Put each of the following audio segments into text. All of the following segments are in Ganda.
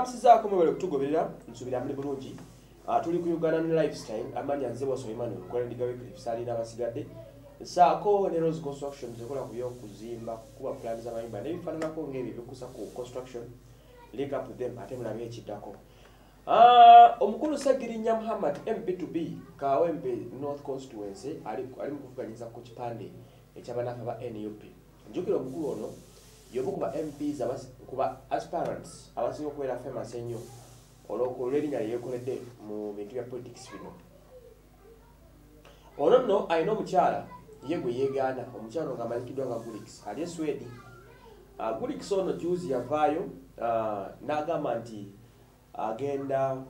mbalamusizaako mwebale okutugoberera nsuubira muli bulungi. Ah, tuli ku uganda ne lifestyle amanya nze bwaso emmanuel kukolandiga wesalina abasigadde saako ne rose construction zekola ku byokuzimba kuba plan z'amayumba nebifaananako ng'ebyo bikusa ku construction. Link up them ate mulabe ekiddako. Ah, omukulu sagirinya muhammad mp2b kawempe north constituency ali mu kuvuganyiza ku kipande ekyabanafu ba nup njukira omukulu ono yomu kuba mps abas- kuba aspirants abasinga okubeera famous ennyo olw'erinnya lyeyekoledde mu bintu bya politics bino. Ono nno alina omukyala ye gwe yeegaana omukyala ono ngaamanyikiddwa nga gulix ali eswedi uh, gulix ono juzi yavaayo uh, n'agamba nti agenda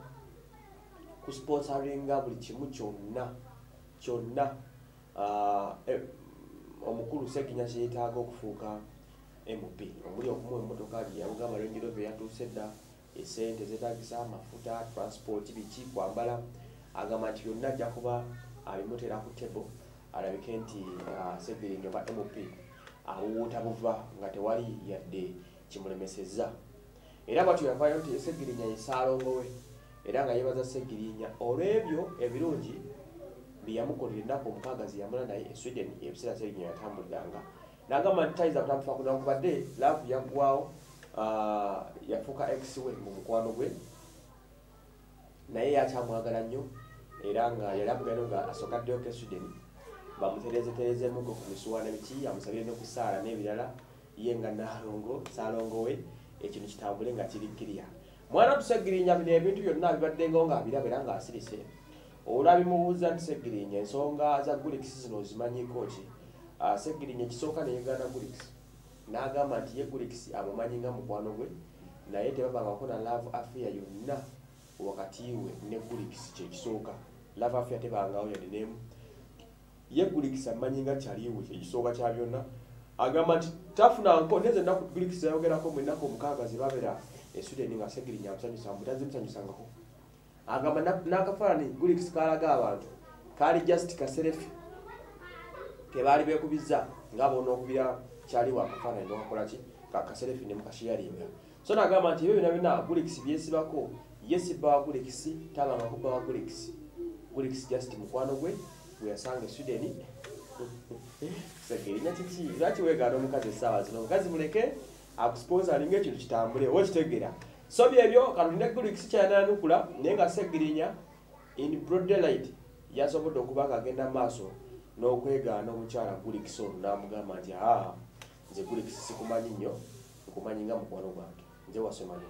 kusponsoringa buli kimu kyonna kyonna uh, eh, omukulu sekinya kyeyetaaga okufuuka mp omuli okumuwa emmotoka yabugamba range rover yatuuse dda esente zetagisa amafuta transport biki kwambala. Agamba nti byonna ajja kuba abimutera ku table alabike nti uh, segiringa ba mp awuwuuta buva nga tewali yadde kimulemesezza. Era bwatyo yavaayo nti segirinya yesaalongowe era nga yebaza segirinya olw'ebyo ebirungi byeyamukolera ennaku omukaaga zeyamula naye e sweden ebiseera segirinya yatambuliranga nagamba nti tayiza kutamufaako nakubadde laavu yaggwawo ah, yafuuka ex we mu mukwano gwe. Naye yakyamwagala nnyo era nga yali amugano nga asookaddeyoko e sweden bamuterezeterezemuko ku misuwaana biki amusabire ne ku saala n'ebirala. Ye nga naalongo saalongowe ekintu kitambule nga kiri kiriya mwana tusegirinya bino ebintu byonna bibaddengawo ng'abiraba era ng'asirise olwabimubuuza nti segirinya ensonga za gulikisi zino ozimanyiiko ki segirinya ekisooka neyegaana gulikisi n'agamba nti ye gulikisi amumanyi nga mukwano gwe naye tebabangako na love affair yonna wakati we ne gulikisi kyekisooka love affair tebangawo yadde nemu. Ye gulikisi amanyi nga kyaliwe kyekisooka kya byonna agamba nti tafunanko neze ennaku gulikisi yayogerako mu ennaku omukaaga zebabeera esudeni nga segirinya amusanyusa mutazimusanyusangako agamba na- n'akafaanani gulikisi kalaga abantu kaali just kaserefi kebaali beekubiza nga bona okubira kyali wakafaanani nokakolaki kakaserefi ne mukashiyalinga so nagamba nti ebyo byona byona gulikisi byesibako. Ye sibba wa gulikisi tabanga kubba wa gulikisi gulikisi just mukwano gwe gwe yasanga esudeni segerinya kiki lwaki weegaana omukazi essaawa zino? Omukazi muleke akusponsalinga ekintu kitambule oba okitegera so byebyo kalunde gulikisi kyananukula naye nga segirinya in broad daylight yasobodde okuba nga agenda mu maaso n'okwegaana omukyala gulikisi ono n'amugamba nti aa nze gulikisi sikumanyi nnyo nkumanyi nga mukwano gwange nze wasemanyi